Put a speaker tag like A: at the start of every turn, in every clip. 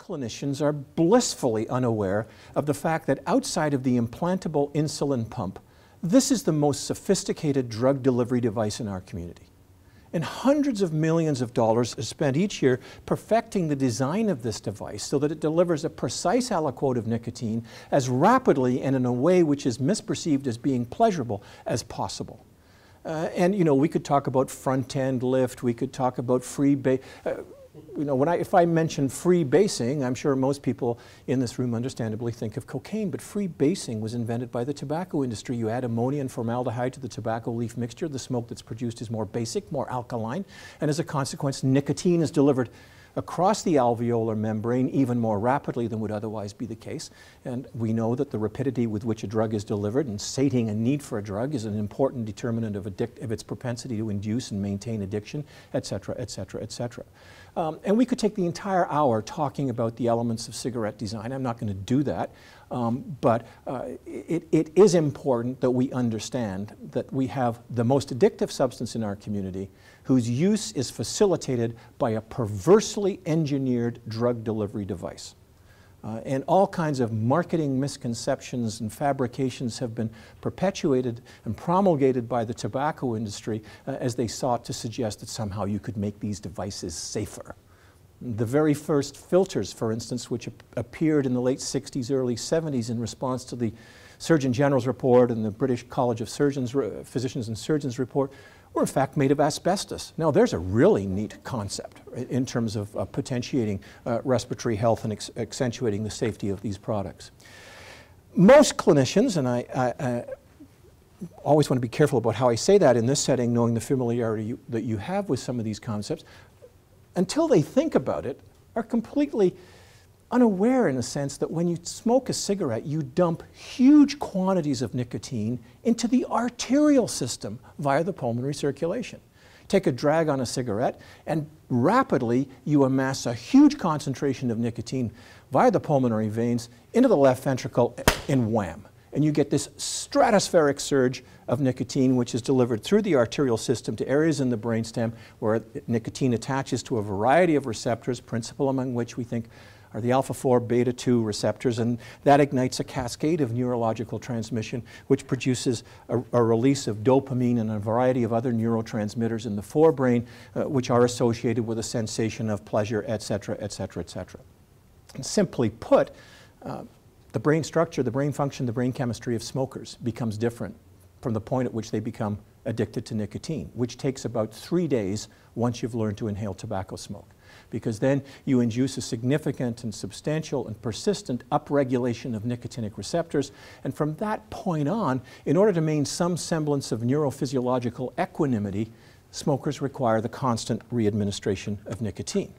A: clinicians are blissfully unaware of the fact that outside of the implantable insulin pump, this is the most sophisticated drug delivery device in our community. And hundreds of millions of dollars are spent each year perfecting the design of this device so that it delivers a precise aliquot of nicotine as rapidly and in a way which is misperceived as being pleasurable as possible. Uh, and you know, we could talk about front end lift, we could talk about free base. Uh, you know, when I, if I mention free basing, I'm sure most people in this room understandably think of cocaine, but free basing was invented by the tobacco industry. You add ammonia and formaldehyde to the tobacco leaf mixture, the smoke that's produced is more basic, more alkaline, and as a consequence, nicotine is delivered across the alveolar membrane even more rapidly than would otherwise be the case. And we know that the rapidity with which a drug is delivered and sating a need for a drug is an important determinant of, of its propensity to induce and maintain addiction, et cetera, et cetera, et cetera. Um, and we could take the entire hour talking about the elements of cigarette design. I'm not going to do that. Um, but uh, it, it is important that we understand that we have the most addictive substance in our community whose use is facilitated by a perversely engineered drug delivery device. Uh, and all kinds of marketing misconceptions and fabrications have been perpetuated and promulgated by the tobacco industry uh, as they sought to suggest that somehow you could make these devices safer. The very first filters, for instance, which appeared in the late 60s, early 70s in response to the Surgeon General's report and the British College of Surgeons, Physicians and Surgeons report, were in fact made of asbestos. Now there's a really neat concept in terms of uh, potentiating uh, respiratory health and accentuating the safety of these products. Most clinicians, and I, I, I, always want to be careful about how I say that in this setting, knowing the familiarity you, that you have with some of these concepts, until they think about it, are completely unaware in a sense that when you smoke a cigarette, you dump huge quantities of nicotine into the arterial system via the pulmonary circulation. Take a drag on a cigarette, and rapidly you amass a huge concentration of nicotine via the pulmonary veins into the left ventricle in wham. And you get this stratospheric surge of nicotine, which is delivered through the arterial system to areas in the brainstem where nicotine attaches to a variety of receptors, principal among which we think are the alpha 4 beta 2 receptors, and that ignites a cascade of neurological transmission, which produces a, a release of dopamine and a variety of other neurotransmitters in the forebrain, uh, which are associated with a sensation of pleasure, et cetera, et cetera, et cetera. And simply put, uh, the brain structure, the brain function, the brain chemistry of smokers becomes different from the point at which they become addicted to nicotine, which takes about three days once you've learned to inhale tobacco smoke because then you induce a significant and substantial and persistent upregulation of nicotinic receptors. And from that point on, in order to maintain some semblance of neurophysiological equanimity, smokers require the constant readministration of nicotine.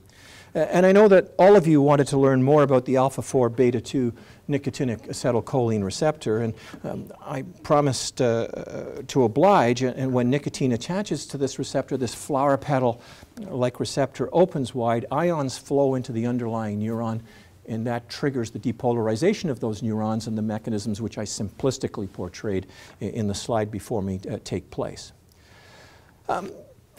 A: And I know that all of you wanted to learn more about the alpha 4 beta 2 nicotinic acetylcholine receptor, and um, I promised uh, to oblige. And when nicotine attaches to this receptor, this flower petal like receptor opens wide, ions flow into the underlying neuron, and that triggers the depolarization of those neurons and the mechanisms which I simplistically portrayed in the slide before me uh, take place. Um,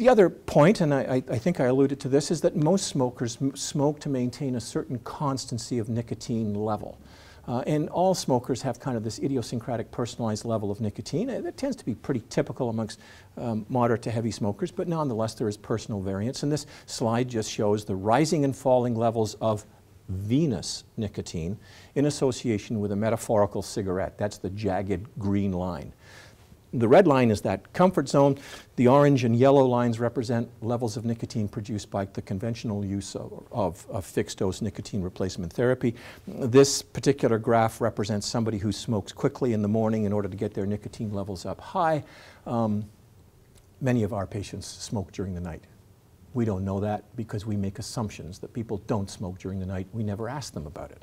A: the other point, and I, I, think I alluded to this, is that most smokers smoke to maintain a certain constancy of nicotine level. Uh, and all smokers have kind of this idiosyncratic personalized level of nicotine. It tends to be pretty typical amongst um, moderate to heavy smokers, but nonetheless there is personal variance. And this slide just shows the rising and falling levels of venous nicotine in association with a metaphorical cigarette. That's the jagged green line. The red line is that comfort zone. The orange and yellow lines represent levels of nicotine produced by the conventional use of, of, of, fixed dose nicotine replacement therapy. This particular graph represents somebody who smokes quickly in the morning in order to get their nicotine levels up high. Um, many of our patients smoke during the night. We don't know that because we make assumptions that people don't smoke during the night. We never ask them about it.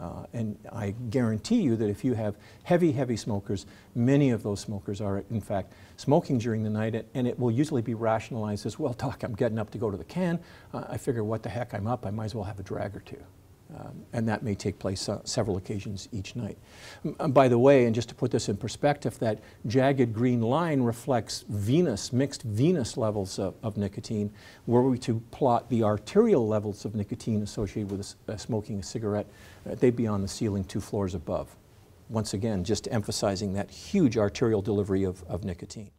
A: Uh, and I guarantee you that if you have heavy, heavy smokers, many of those smokers are, in fact, smoking during the night, and it will usually be rationalized as, well, doc, I'm getting up to go to the can. Uh, I figure, what the heck, I'm up, I might as well have a drag or two. Um, and that may take place uh, several occasions each night. Um, by the way, and just to put this in perspective, that jagged green line reflects venous, mixed venous levels of, of nicotine. Were we to plot the arterial levels of nicotine associated with a, smoking a cigarette, uh, they'd be on the ceiling two floors above. Once again, just emphasizing that huge arterial delivery of, of nicotine.